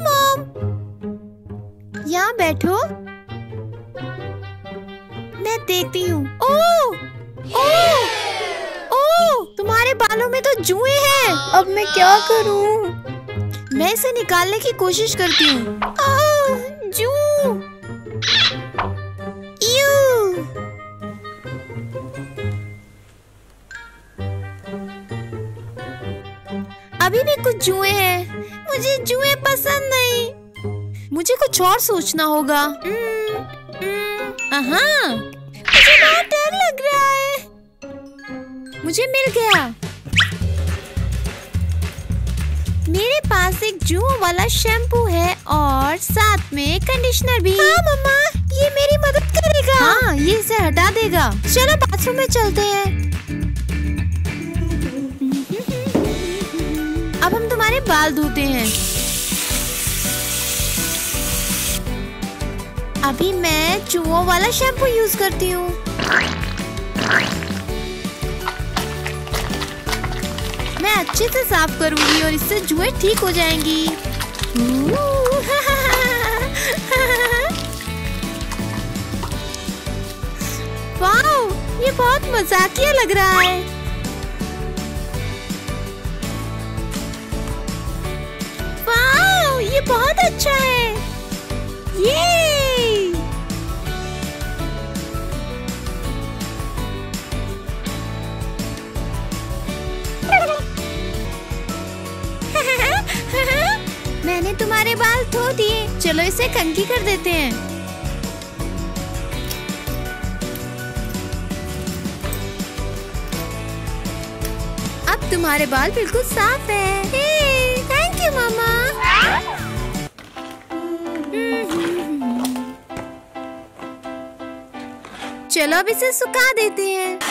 Mom यहाँ बैठो। मैं देखती हूँ। ओ ओ ओ तुम्हारे बालों में तो जुए हैं। अब मैं क्या करूँ? मैं इसे निकालने की कोशिश करती हूँ। अभी भी कुछ जुए हैं। मुझे जुए पसंद नहीं। मुझे कुछ और सोचना होगा। हम्म, हम्म, मुझे बहुत डर लग रहा है। मुझे मिल गया। मेरे पास एक जुओं वाला शैम्पू है और साथ में कंडीशनर भी। हाँ मम्मा ये मेरी मदद करेगा। हाँ ये इसे हटा देगा। चलो बाथरूम में चलते हैं। अब हम तुम्हारे बाल धोते हैं। अभी मैं चूहों वाला शैम्पू यूज़ करती हूँ। मैं अच्छे से साफ़ करूँगी और इससे जुए ठीक हो जाएँगी। वाओ, ये बहुत मजाकिया लग रहा है। तुम्हारे बाल धो दिए। चलो इसे कंघी कर देते हैं। अब तुम्हारे बाल बिल्कुल साफ़ है। थैंक यू मामा। चलो अब इसे सुखा देते हैं।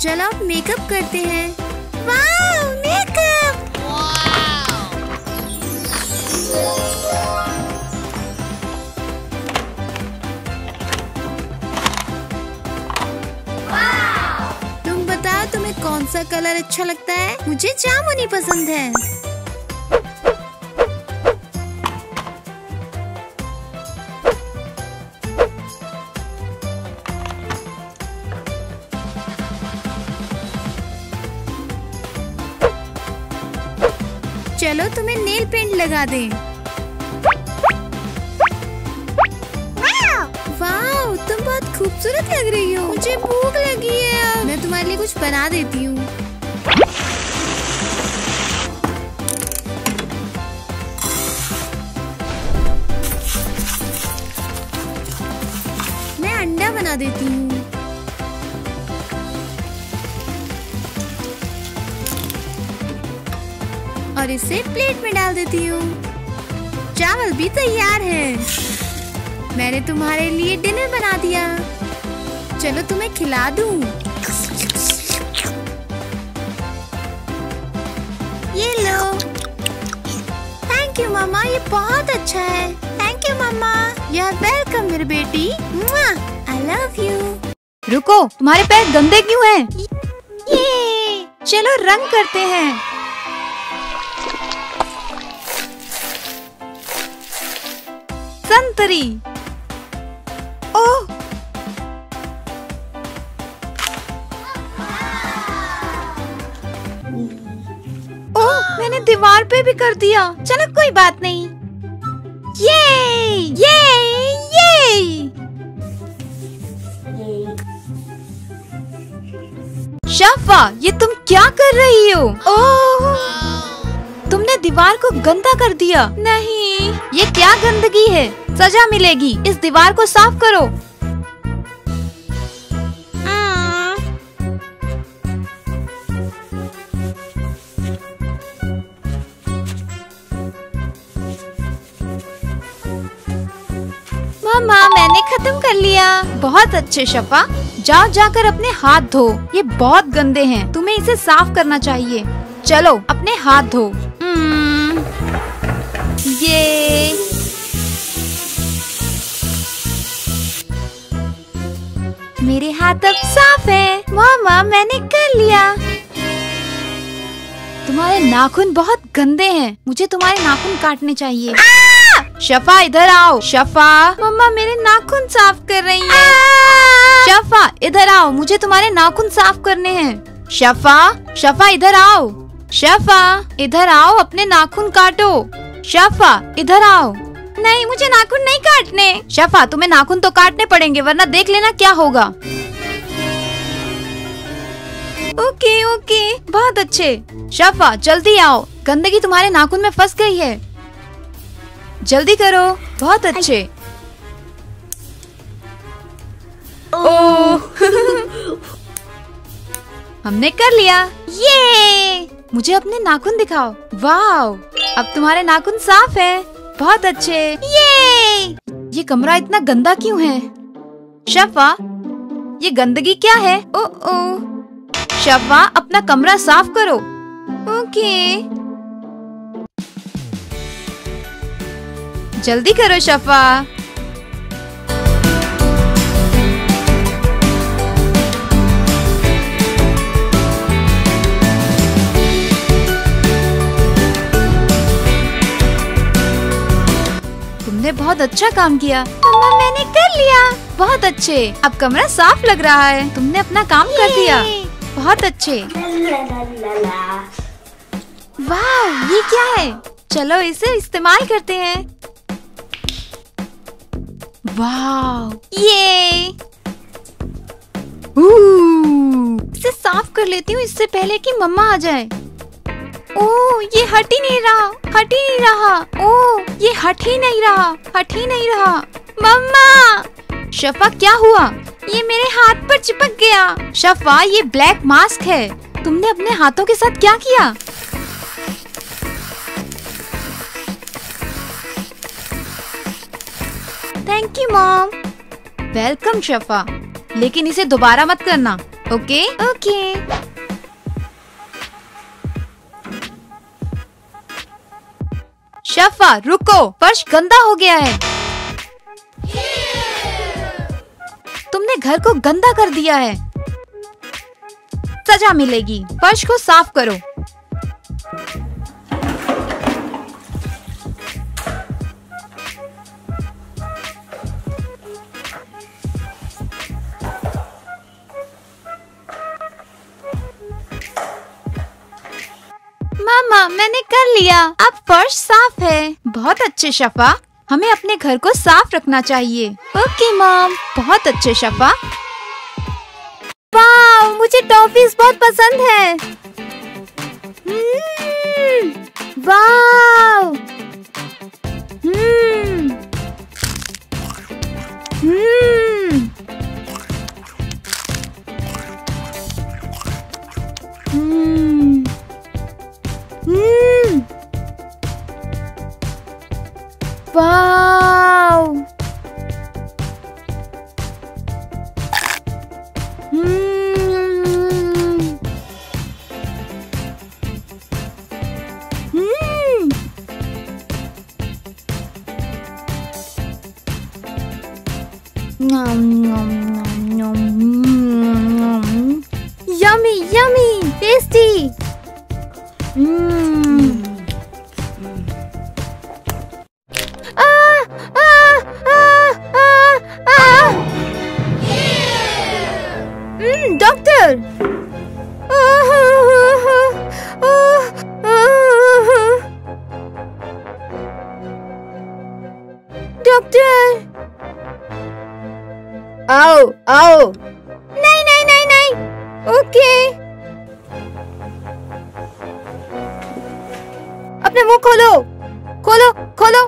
चलो अब मेकअप करते हैं। मेकअप तुम बताओ तुम्हें कौन सा कलर अच्छा लगता है? मुझे जामुनी पसंद है। चलो तुम्हें नेल पेंट लगा दे। तुम बहुत खूबसूरत लग रही हो। मुझे भूख लगी है। मैं तुम्हारे लिए कुछ बना देती हूँ। इसे प्लेट में डाल देती हूँ। चावल भी तैयार है। मैंने तुम्हारे लिए डिनर बना दिया। चलो तुम्हें खिला दूँ। ये लो। थैंक यू मामा ये बहुत अच्छा है। थैंक यू मामा यू आर वेलकम मेरी बेटी। आई लव यू रुको तुम्हारे पैर गंदे क्यों हैं? ये चलो रंग करते हैं। संतरी ओह ओह मैंने दीवार पे भी कर दिया। चलो, कोई बात नहीं। ये ये ये शाफा, ये तुम क्या कर रही हो? ओह। तुमने दीवार को गंदा कर दिया। नहीं। ये क्या गंदगी है? सजा मिलेगी। इस दीवार को साफ़ करो। मामा, मैंने खत्म कर लिया। बहुत अच्छे, शफा। जाओ, जाकर अपने हाथ धो। ये बहुत गंदे हैं। तुम्हें इसे साफ़ करना चाहिए। चलो, अपने हाथ धो। ये। मेरे हाथ अब साफ़ है। मामा मैंने कर लिया। तुम्हारे नाखून बहुत गंदे हैं। मुझे तुम्हारे नाखून काटने चाहिए। शफा इधर आओ। शफा। मम्मा मेरे नाखून साफ़ कर रही है। शफा इधर आओ। मुझे तुम्हारे नाखून साफ़ करने हैं। शफा शफा इधर आओ। शफा इधर आओ। अपने नाखून काटो। शफा इधर आओ। नहीं मुझे नाखून नहीं काटने। शफा तुम्हें नाखून तो काटने पड़ेंगे वरना देख लेना क्या होगा। ओके ओके बहुत अच्छे। शफा जल्दी आओ। गंदगी तुम्हारे नाखून में फंस गई है। जल्दी करो बहुत अच्छे। ओ। हमने कर लिया। ये। मुझे अपने नाखून दिखाओ। वाव अब तुम्हारे नाखून साफ़ है। बहुत अच्छे। ये ये कमरा इतना गंदा क्यों है? शफा, ये गंदगी क्या है? ओ ओ शफा, अपना कमरा साफ़ करो। ओके जल्दी करो शफा। तुमने बहुत अच्छा काम किया। मम्मा मैंने कर लिया। बहुत अच्छे। अब कमरा साफ़ लग रहा है। तुमने अपना काम कर दिया। बहुत अच्छे। वाह ये क्या है? चलो इसे इस्तेमाल करते हैं। वाह ये। इसे साफ़ कर लेती हूँ इससे पहले कि मम्मा आ जाए। ओ, ये हट ही नहीं रहा, हट ही नहीं रहा। ओ, ये हट ही नहीं रहा, हट ही नहीं रहा। मम्मा! शफा, क्या हुआ? ये मेरे हाथ पर चिपक गया। शफा, ये ब्लैक मास्क है। तुमने अपने हाथों के साथ क्या किया? Thank you mom welcome Shafa. लेकिन इसे दोबारा मत करना ओके ओके शफा, रुको, फर्श गंदा हो गया है। तुमने घर को गंदा कर दिया है। सजा मिलेगी। फर्श को साफ़ करो। मामा मैंने कर लिया। अब फर्श साफ़ है। बहुत अच्छे शफा। हमें अपने घर को साफ़ रखना चाहिए। Okay mom. बहुत अच्छे शफा। वाह मुझे टॉफीज बहुत पसंद है। हम्म, वाह um, अपने मुँह खोलो। खोलो खोलो।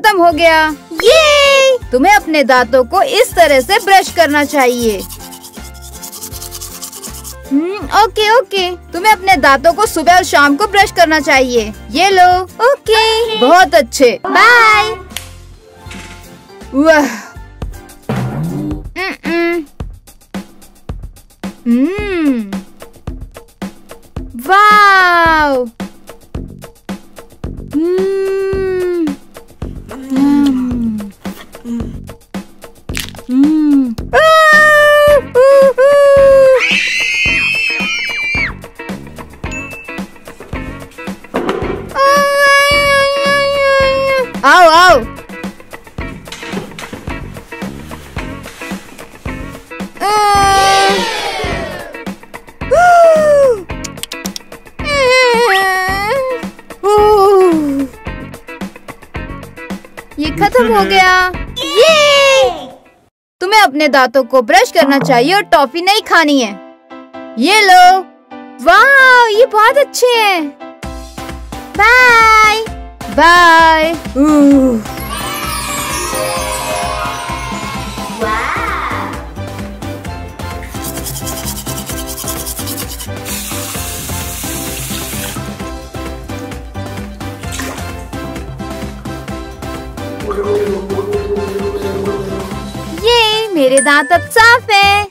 खत्म हो गया। ये तुम्हें अपने दांतों को इस तरह से ब्रश करना चाहिए। हम्म, ओके ओके तुम्हें अपने दांतों को सुबह और शाम को ब्रश करना चाहिए। ये लो। ओके बहुत अच्छे। बाय वाह। हम्म। हो गया। ये तुम्हें अपने दांतों को ब्रश करना चाहिए और टॉफी नहीं खानी है। ये लो। वाह ये बहुत अच्छे हैं। बाय। बाय। दांत अब साफ़ है।